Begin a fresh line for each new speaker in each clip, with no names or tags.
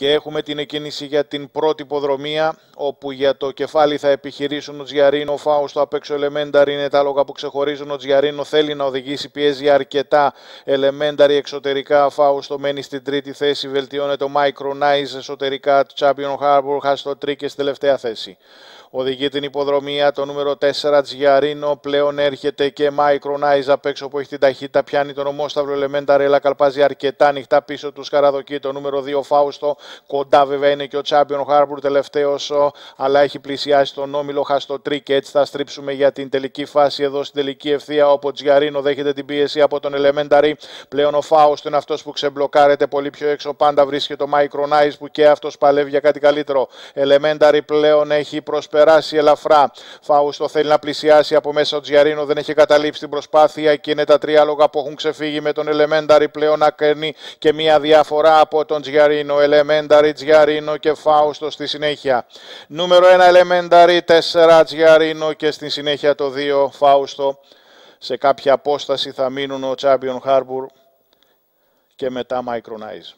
Και έχουμε την εκκίνηση για την πρώτη υποδρομία, όπου για το κεφάλι θα επιχειρήσουν ο Τζιαρίνο, ο Φάουστο απ' έξω Elementary είναι τα λόγα που ξεχωρίζουν. Ο Τζιαρίνο θέλει να οδηγήσει, πιέζει αρκετά. Elementary εξωτερικά, Φάουστο μένει στην τρίτη θέση, βελτιώνεται ο Micronize εσωτερικά, Champion Harbour, χάσει το τρίκε στη τελευταία θέση. Οδηγεί την υποδρομία το νούμερο 4 Τζιαρίνο. Πλέον έρχεται και Micronize απ' έξω που έχει την ταχύτητα. Πιάνει τον ομόσταυρο Elementary, αλλά καλπάζει αρκετά ανοιχτά πίσω του Σκαραδοκή. Το νούμερο 2 Φάουστο. Κοντά βέβαια είναι και ο Champion Harbour τελευταίος, αλλά έχει πλησιάσει τον όμιλο Χαστοτρί και έτσι θα στρίψουμε για την τελική φάση εδώ στην τελική ευθεία. Όπου ο Τζιαρίνο δέχεται την πίεση από τον Elementary. Πλέον ο Φάουστο είναι αυτός που ξεμπλοκάρεται πολύ πιο έξω. Πάντα βρίσκεται το Micronize που και αυτός παλεύει για κάτι καλύτερο. Elementary πλέον έχει προσπεράσει περάσει ελαφρά. Φάουστο θέλει να πλησιάσει από μέσα ο Τζιαρίνο, δεν έχει καταλήψει την προσπάθεια και είναι τα τρία λόγα που έχουν ξεφύγει με τον Ελεμένταρη πλέον να κάνει και μια διαφορά από τον Τζιαρίνο. Ελεμένταρη, Τζιαρίνο και Φάουστο στη συνέχεια. Νούμερο 1 Ελεμένταρη, 4 Τζιαρίνο και στη συνέχεια το 2 Φάουστο. Σε κάποια απόσταση θα μείνουν ο Champion Harbour και μετά Micronize.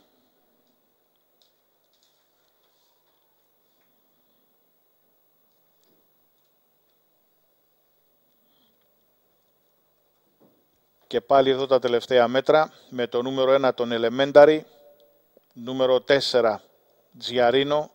Και πάλι εδώ τα τελευταία μέτρα με το νούμερο 1 τον Elementary, νούμερο 4 Τζιαρίνο,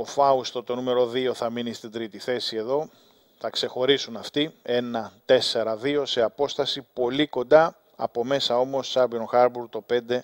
Ο Φάουστο το νούμερο 2 θα μείνει στην τρίτη θέση εδώ. Θα ξεχωρίσουν αυτοί. 1-4-2 σε απόσταση πολύ κοντά. Από μέσα όμως Σάμπιον Χάρμπουρ το 5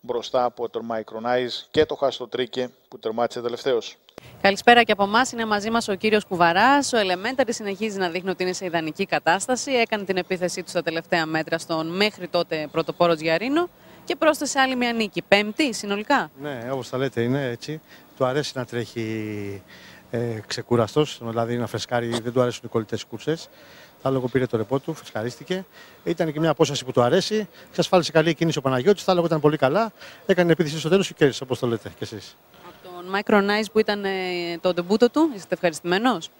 μπροστά από τον Micronize και το Χάστο Τρίκε που τερμάτισε τελευταίος.
Καλησπέρα και από εμάς. Είναι μαζί μας ο κύριος Κουβαράς. Ο Elementary συνεχίζει να δείχνει ότι είναι σε ιδανική κατάσταση. Έκανε την επίθεσή του στα τελευταία μέτρα στον μέχρι τότε πρωτοπόρο Τζιαρίνο και πρόσθεσε άλλη μια νίκη. Πέμπτη συνολικά.
Ναι, όπως τα λέτε, είναι έτσι. Του αρέσει να τρέχει ε, ξεκούραστος, δηλαδή να φρεσκάρει, δεν του αρέσουν οι κολλητές κούρσες. Τα λόγο πήρε το ρεπό του, φρεσκαρίστηκε. Ήταν και μια απόσταση που του αρέσει. Εξασφάλισε καλή κίνηση ο Παναγιώτης. Τα λόγο ήταν πολύ καλά. Έκανε επίθεση στο τέλος και κέρδισε, όπως το λέτε κι εσείς.
Από τον Micronize που ήταν ε, το ντεμπούτο του, είστε ευχαριστημένος;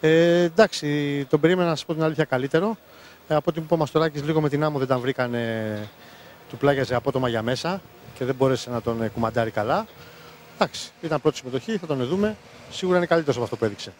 Ε, εντάξει, τον περίμενα να σας πω την αλήθεια καλύτερο. Ε, από ό,τι μου είπε ο λίγο με την άμμο δεν τα βρήκανε. Του πλάγιαζε απότομα για μέσα και δεν μπόρεσε να τον κουμαντάρει καλά. Εντάξει, ήταν πρώτη συμμετοχή, θα τον δούμε. Σίγουρα είναι καλύτερος από αυτό που έδειξε.